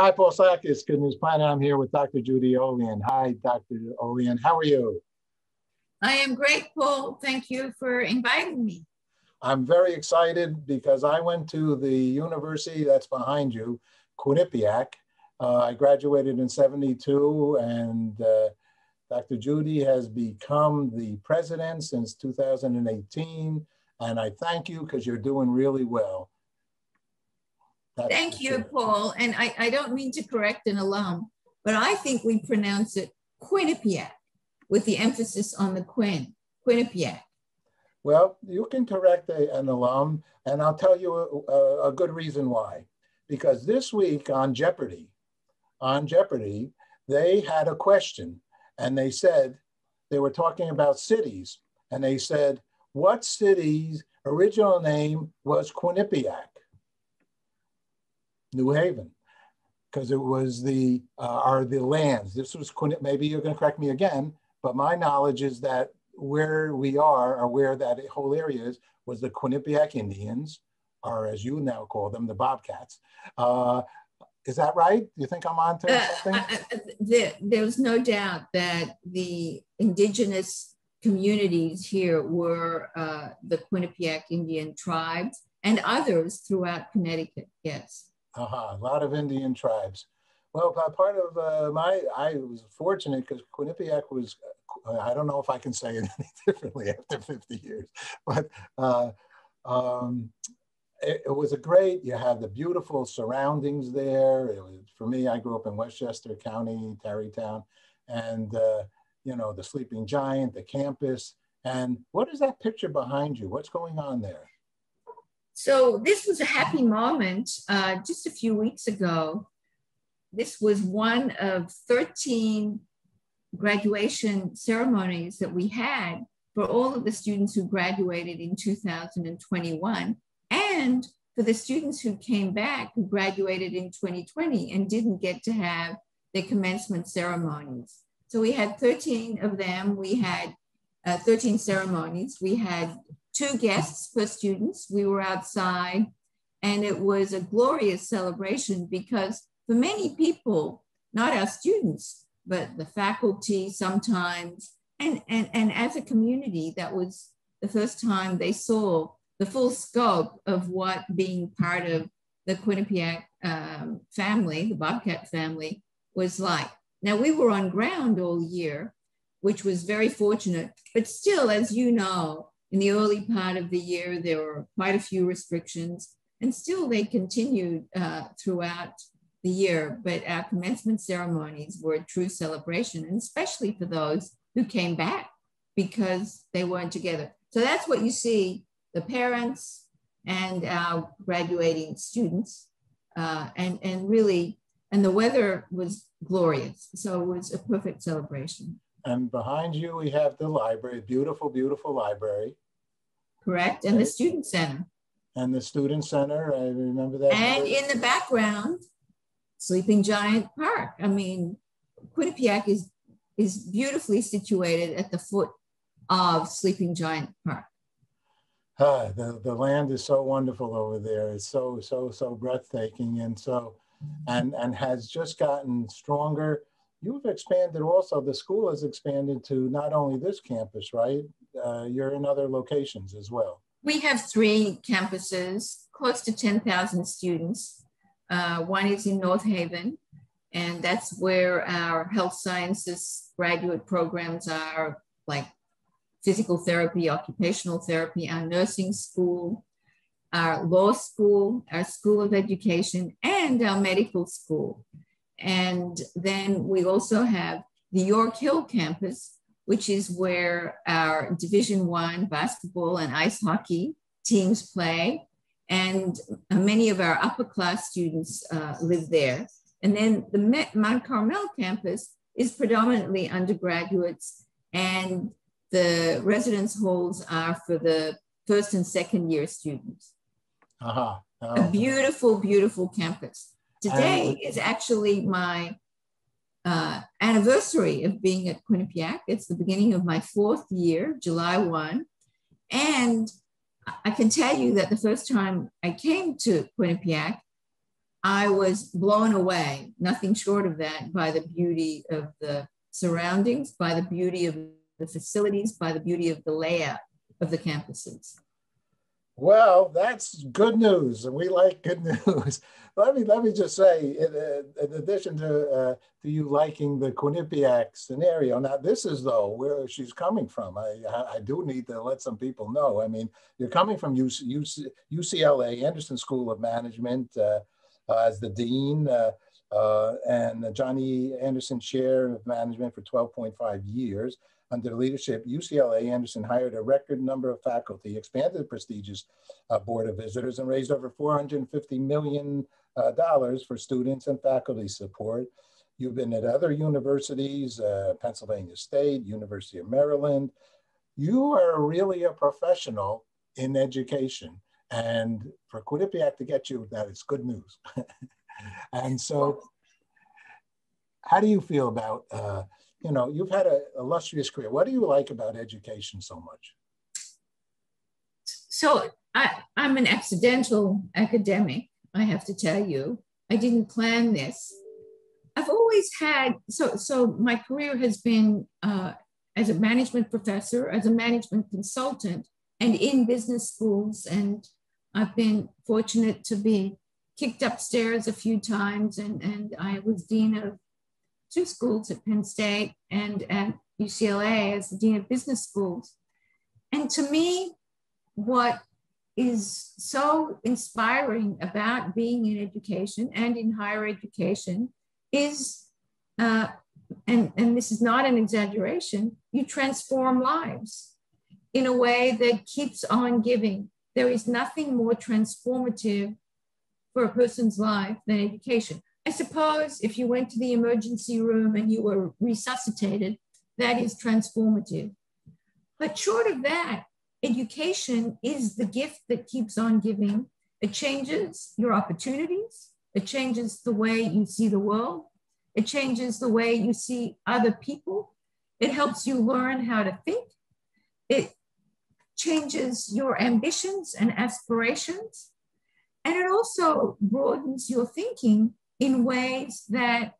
Hi, Paul Sladkus. Good News Planet. I'm here with Dr. Judy Olian. Hi, Dr. Olian. How are you? I am great, Paul. Thank you for inviting me. I'm very excited because I went to the university that's behind you, Quinnipiac. Uh, I graduated in 72 and uh, Dr. Judy has become the president since 2018. And I thank you because you're doing really well. That's thank you, Paul. And I, I don't mean to correct an alum, but I think we pronounce it Quinnipiac with the emphasis on the Quinn, Quinnipiac. Well, you can correct a, an alum, and I'll tell you a, a, a good reason why. Because this week on Jeopardy, on Jeopardy, they had a question and they said, they were talking about cities, and they said, what city's original name was Quinnipiac? New Haven, because it was the, uh, are the lands. This was, maybe you're gonna correct me again, but my knowledge is that where we are, or where that whole area is, was the Quinnipiac Indians, or as you now call them, the Bobcats. Uh, is that right? Do you think I'm on to uh, something? Uh, there, there's no doubt that the indigenous communities here were uh, the Quinnipiac Indian tribes and others throughout Connecticut, yes. Uh-huh, a lot of Indian tribes. Well, part of uh, my, I was fortunate because Quinnipiac was, uh, I don't know if I can say it any differently after 50 years, but uh, um, it, it, was a great, you have the beautiful surroundings there. It was, for me, I grew up in Westchester County, Tarrytown, and uh, you know, the sleeping giant, the campus. And what is that picture behind you? What's going on there? So this was a happy moment uh, just a few weeks ago. This was one of 13 graduation ceremonies that we had for all of the students who graduated in 2021 and for the students who came back who graduated in 2020 and didn't get to have their commencement ceremonies. So we had 13 of them. We had uh, 13 ceremonies. We had two guests for students. We were outside and it was a glorious celebration because for many people, not our students, but the faculty sometimes, and, and, and as a community, that was the first time they saw the full scope of what being part of the Quinnipiac um, family, the Bobcat family, was like. Now, we were on ground all year, which was very fortunate, but still, as you know, in the early part of the year, there were quite a few restrictions, and still they continued uh, throughout the year. But our commencement ceremonies were a true celebration, and especially for those who came back because they weren't together. So that's what you see the parents and our graduating students. Uh, and, and really, and the weather was glorious. So it was a perfect celebration. And behind you, we have the library, beautiful, beautiful library. Correct. And the student center. And the student center, I remember that. And in the background, Sleeping Giant Park. I mean, Quinnipiac is, is beautifully situated at the foot of Sleeping Giant Park ah, the, the land is so wonderful over there. It's so, so, so breathtaking and so, and, and has just gotten stronger. You've expanded also, the school has expanded to not only this campus, right? Uh, you're in other locations as well. We have three campuses, close to 10,000 students. Uh, one is in North Haven, and that's where our health sciences graduate programs are like physical therapy, occupational therapy, our nursing school, our law school, our school of education, and our medical school. And then we also have the York Hill campus, which is where our Division One basketball and ice hockey teams play. And many of our upper class students uh, live there. And then the Mount Carmel campus is predominantly undergraduates and the residence halls are for the first and second year students. Uh-huh. Oh. A beautiful, beautiful campus. Today is actually my uh, anniversary of being at Quinnipiac. It's the beginning of my fourth year, July 1. And I can tell you that the first time I came to Quinnipiac, I was blown away, nothing short of that, by the beauty of the surroundings, by the beauty of the facilities, by the beauty of the layout of the campuses. Well, that's good news, and we like good news. Let me let me just say, in, uh, in addition to uh, to you liking the Quinnipiac scenario, now this is though where she's coming from. I I do need to let some people know. I mean, you're coming from UC, UC, UCLA Anderson School of Management uh, uh, as the dean. Uh, uh, and Johnny Anderson Chair of Management for 12.5 years. Under the leadership, UCLA Anderson hired a record number of faculty, expanded the prestigious Board of Visitors, and raised over $450 million uh, for students and faculty support. You've been at other universities, uh, Pennsylvania State, University of Maryland. You are really a professional in education. And for Quinnipiac to get you that is good news. and so how do you feel about uh, you know, you've had an illustrious career. What do you like about education so much? So I, I'm an accidental academic, I have to tell you. I didn't plan this. I've always had, so, so my career has been uh, as a management professor, as a management consultant, and in business schools. And I've been fortunate to be kicked upstairs a few times, and, and I was dean of two schools at Penn State and at UCLA as the Dean of Business Schools. And to me, what is so inspiring about being in education and in higher education is, uh, and, and this is not an exaggeration, you transform lives in a way that keeps on giving. There is nothing more transformative for a person's life than education. I suppose if you went to the emergency room and you were resuscitated, that is transformative. But short of that, education is the gift that keeps on giving. It changes your opportunities. It changes the way you see the world. It changes the way you see other people. It helps you learn how to think. It changes your ambitions and aspirations. And it also broadens your thinking in ways that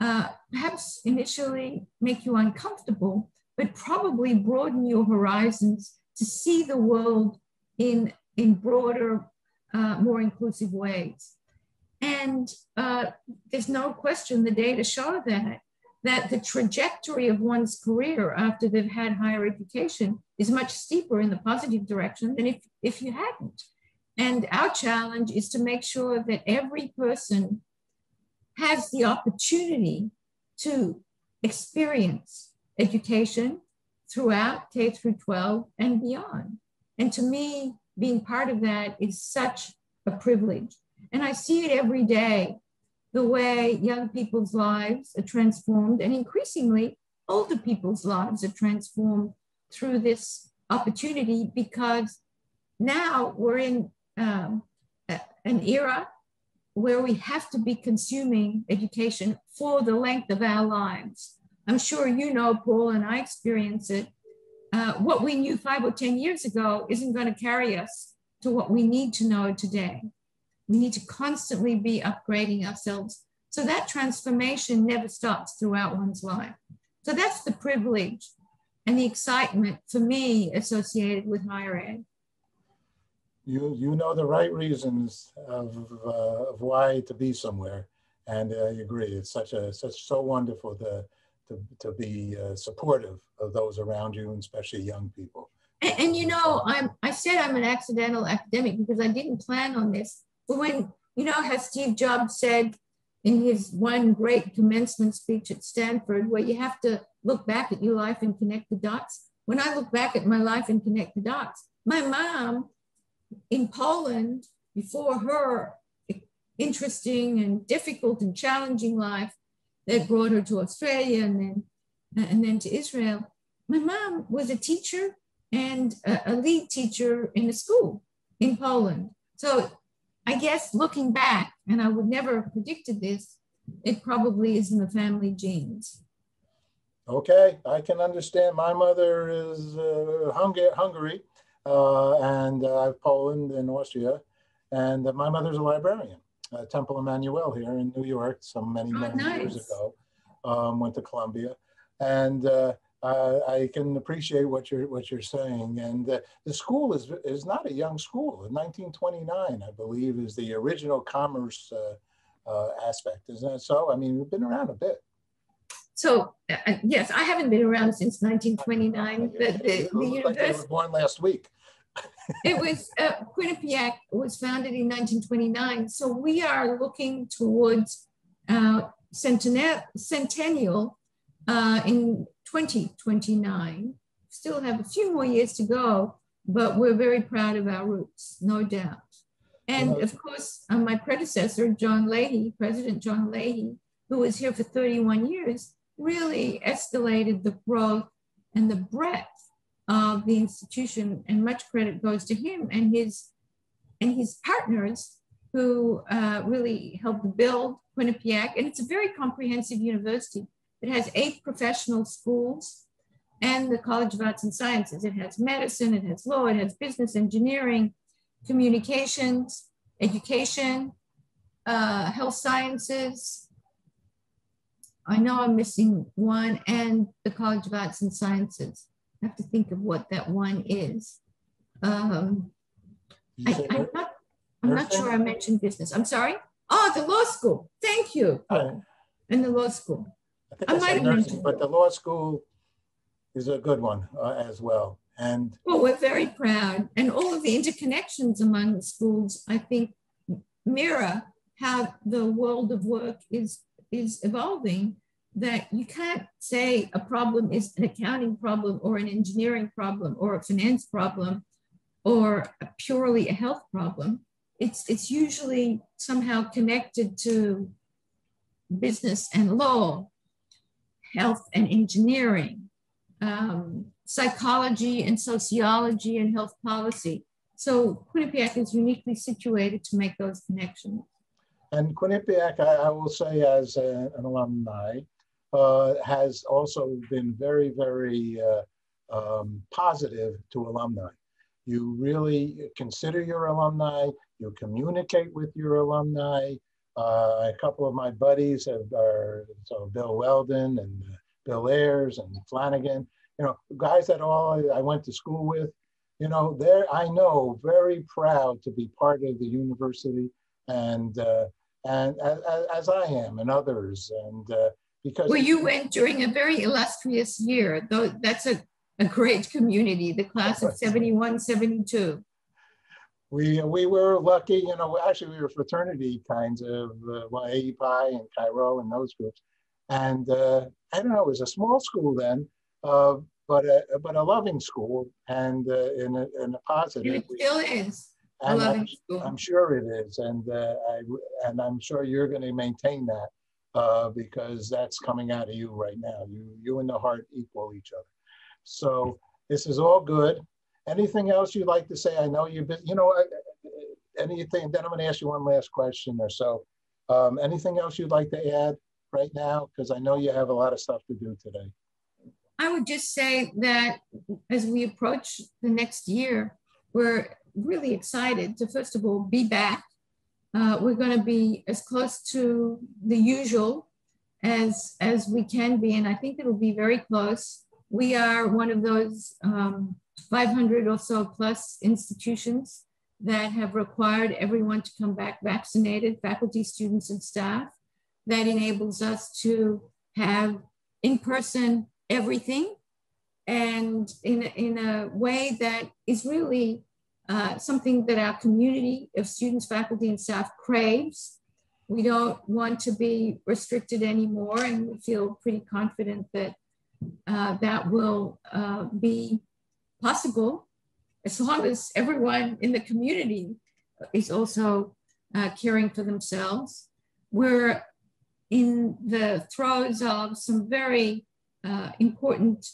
uh, perhaps initially make you uncomfortable, but probably broaden your horizons to see the world in, in broader, uh, more inclusive ways. And uh, there's no question the data show that, that the trajectory of one's career after they've had higher education is much steeper in the positive direction than if, if you hadn't. And our challenge is to make sure that every person has the opportunity to experience education throughout K through 12 and beyond. And to me, being part of that is such a privilege. And I see it every day the way young people's lives are transformed, and increasingly, older people's lives are transformed through this opportunity because now we're in um, an era where we have to be consuming education for the length of our lives. I'm sure you know, Paul, and I experience it. Uh, what we knew five or 10 years ago isn't going to carry us to what we need to know today. We need to constantly be upgrading ourselves. So that transformation never stops throughout one's life. So that's the privilege and the excitement for me associated with higher ed you you know the right reasons of, uh, of why to be somewhere and I agree it's such a such so wonderful to to, to be uh, supportive of those around you and especially young people. And, and, you know i'm i said i'm an accidental academic because i didn't plan on this but when you know how steve jobs said in his one great commencement speech at stanford where you have to look back at your life and connect the dots? When i look back at my life and connect the dots my mom in Poland, before her interesting and difficult and challenging life that brought her to Australia and then, and then to Israel, my mom was a teacher and a, lead teacher in a school in Poland. So I guess looking back, and I would never have predicted this, it probably is in the family genes. Okay, I can understand. My mother is uh, Hungary, uh, and uh, Poland and Austria. And uh, my mother's a librarian. Uh, Temple Emanu-El here in New York, some many, Oh, many years ago. Um, went to Columbia, and uh, uh, I can appreciate what you're what you're saying. And uh, the school is is not a young school. In 1929, I believe, is the original commerce uh, uh, aspect, isn't it? So, I mean, we've been around a bit. So, uh, yes, I haven't been around since 1929, but the, the look like university, were born last week. It was, uh, Quinnipiac was founded in 1929. So we are looking towards uh, centennial, centennial uh, in 2029. Still have a few more years to go, but we're very proud of our roots, no doubt. And of course, uh, my predecessor, John Lahey, President John Lahey, who was here for 31 years, really escalated the growth and the breadth of the institution, and much credit goes to him and his and his partners who uh, really helped build Quinnipiac. And it's a very comprehensive university. It has eight professional schools and the College of Arts and Sciences. It has medicine, it has law, it has business, engineering, communications, education, uh, health sciences. I know I'm missing one, and the College of Arts and Sciences. I have to think of what that one is. Um, I, I'm not, I'm not sure I mentioned business. I'm sorry. Oh, the law school. Thank you. Oh, And the law school. I think I I might have nursing, mentioned but the law school is a good one uh, as well. And Well, we're very proud. And all of the interconnections among the schools, I think, mirror how the world of work is, is evolving. That you can't say a problem is an accounting problem or an engineering problem or a finance problem or a purely a health problem. It's, it's usually somehow connected to business and law, health and engineering, um, psychology and sociology and health policy. So Quinnipiac is uniquely situated to make those connections. And Quinnipiac, I, I will say as a, an alumni, has also been very, very uh, um, positive to alumni. You really consider your alumni, you communicate with your alumni. Uh, a couple of my buddies have, are, so Bill Weldon and uh, Bill Ayers and Flanagan, you know, guys that all I went to school with, you know, they're, I know, very proud to be part of the university and uh, and as, as I am and others and uh, because Well, you went during a very illustrious year, though that's a, a great community, the class of 71, 72. we we were lucky, you know, actually we were fraternity kinds of uh, AEPI and Cairo and those groups. And uh, I don't know, it was a small school then, uh, but a, but a loving school and uh, in, a, in a positive. it still is a And I'm, school. I'm sure it is, and uh, I and I'm sure you're going to maintain that uh, because that's coming out of you right now. You you and the heart equal each other. So this is all good. Anything else you'd like to say? I know you've been, you know, anything. Then I'm to ask you one last question or so. Um, anything else you'd like to add right now? Because I know you have a lot of stuff to do today. I would just say that as we approach the next year, we're really excited to, first of all, be back. Uh, we're going to be as close to the usual as, as we can be, and I think it'll be very close. We are one of those um, 500 or so plus institutions that have required everyone to come back vaccinated, faculty, students, and staff. That enables us to have in-person everything and in, in a way that is really uh, something that our community of students, faculty, and staff craves. We don't want to be restricted anymore, and we feel pretty confident that uh, that will uh, be possible as long as everyone in the community is also uh, caring for themselves. We're in the throes of some very uh, important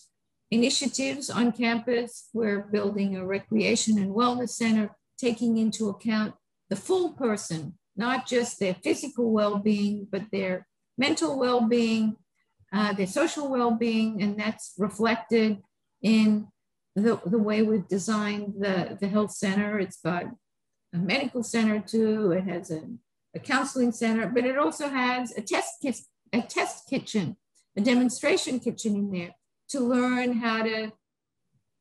initiatives on campus. We're building a recreation and wellness center, taking into account the full person, not just their physical well being, but their mental well being, uh, their social well being, and that's reflected in the, the way we've designed the, the health center. It's got a medical center too, it has a a counseling center, but it also has a test, a test kitchen, a demonstration kitchen in there to learn how to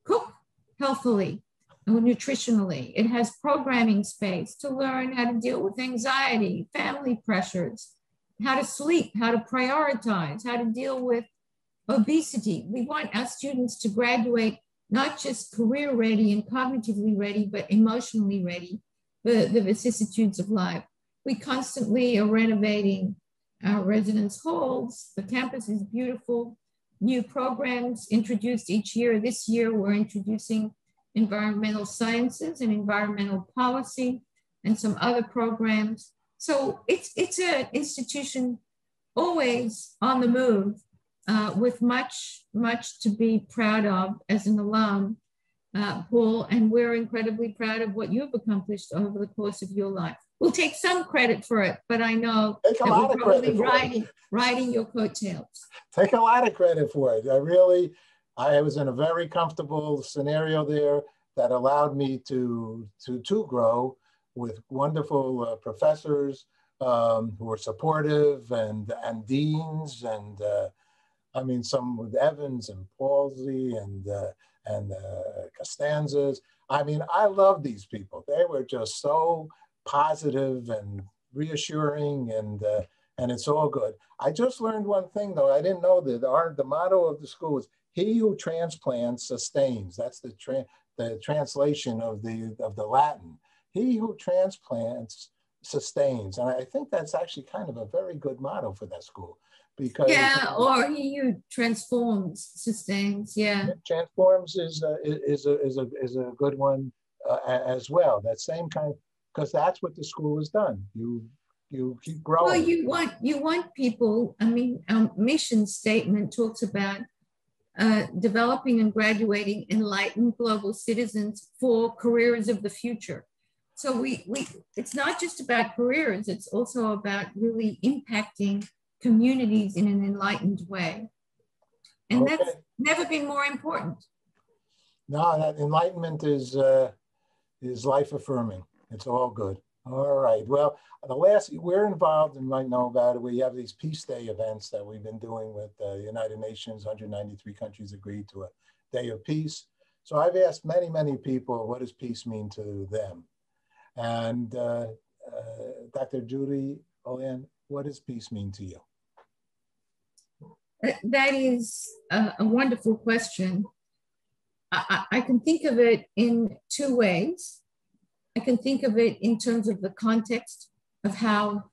cook healthily nutritionally. It has programming space to learn how to deal with anxiety, family pressures, how to sleep, how to prioritize, how to deal with obesity. We want our students to graduate not just career ready and cognitively ready, but emotionally ready for the vicissitudes of life. We constantly are renovating our residence halls. The campus is beautiful. New programs introduced each year. This year, we're introducing environmental sciences and environmental policy and some other programs. So it's, it's an institution always on the move uh, with much, much to be proud of as an alum, uh, Paul, and we're incredibly proud of what you've accomplished over the course of your life. We'll take some credit for it, but I know take that we're probably riding, riding your coattails. Take a lot of credit for it. I really, I was in a very comfortable scenario there that allowed me to, to, to grow with wonderful uh, professors um, who were supportive and, and deans and uh, I mean, some with Evans and Palsy and uh, and uh, Costanzas. I mean, I love these people. They were just so positive and reassuring, and uh, and it's all good. I just learned one thing though. I didn't know that our the motto of the school is "He who transplants sustains." That's the tra- the translation of the of the Latin. He who transplants sustains, and I think that's actually kind of a very good motto for that school because yeah, or he who transforms, sustains. Yeah, transforms is a, is a is a is a good one uh, as well. That same kind because that's what the school has done. You you keep growing. Well, you want you want people. I mean, our mission statement talks about uh, developing and graduating enlightened global citizens for careers of the future. So we we it's not just about careers; it's also about really impacting communities in an enlightened way. And okay. that's never been more important. No, that enlightenment is uh, is life affirming. It's all good. All right. Well, the last we're involved and might know about it. We have these Peace Day events that we've been doing with the United Nations. 193 countries agreed to a day of peace. So I've asked many, many people, what does peace mean to them? And uh, uh, Dr. Judy Olian, what does peace mean to you? That is a, a wonderful question. I, I, can think of it in two ways. I can think of it in terms of the context of how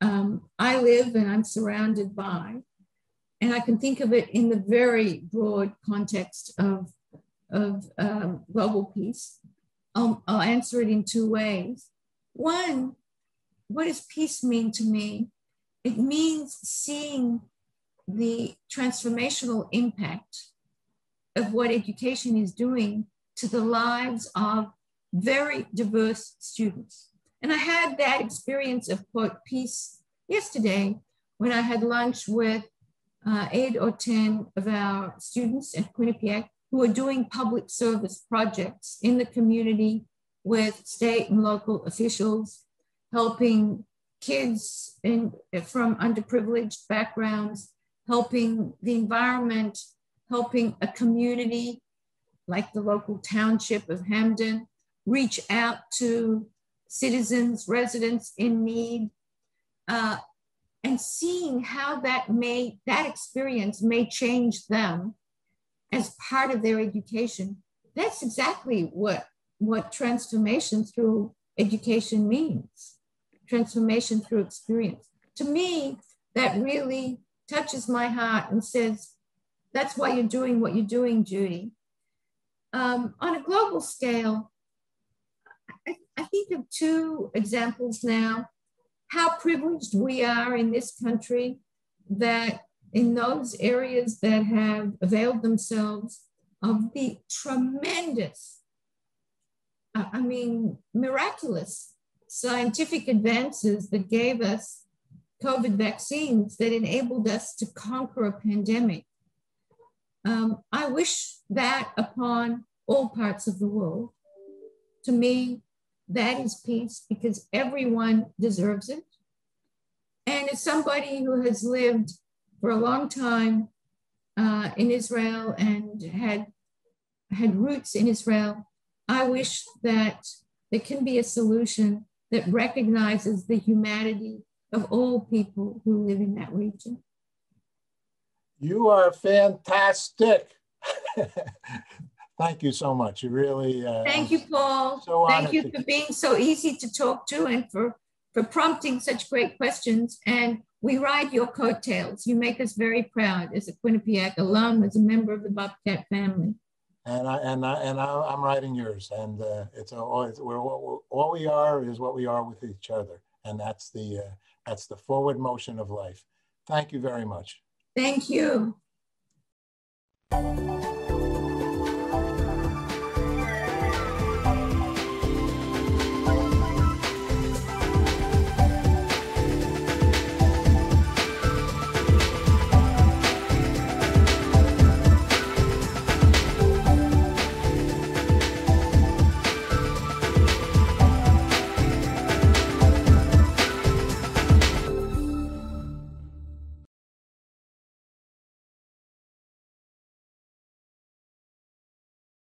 um, I live and I'm surrounded by. And I can think of it in the very broad context of, of um, global peace. I'll, I'll answer it in two ways. One, what does peace mean to me? It means seeing the transformational impact of what education is doing to the lives of very diverse students. And I had that experience of quote peace yesterday when I had lunch with uh, eight or 10 of our students at Quinnipiac who are doing public service projects in the community with state and local officials, helping kids in, from underprivileged backgrounds helping the environment, helping a community like the local township of Hamden reach out to citizens, residents in need, uh, and seeing how that may that experience may change them as part of their education. That's exactly what what transformation through education means. Transformation through experience. To me, that really touches my heart and says, that's why you're doing what you're doing, Judy. Um, on a global scale, I, think of two examples now how privileged we are in this country that in those areas that have availed themselves of the tremendous, I mean, miraculous scientific advances that gave us COVID vaccines that enabled us to conquer a pandemic. Um, I wish that upon all parts of the world. To me, that is peace because everyone deserves it. And as somebody who has lived for a long time uh, in Israel and had had roots in Israel, I wish that there can be a solution that recognizes the humanity of all people who live in that region. You are fantastic. Thank you so much. You really. Uh, Thank you, Paul. So Thank you for being so easy to talk to and for, for prompting such great questions. And we ride your coattails. You make us very proud as a Quinnipiac alum, as a member of the Bobcat family. And I and I and I, am riding yours, and uh, it's all it's, we're, all we are is what we are with each other, and that's the uh, that's the forward motion of life. Thank you very much. Thank you.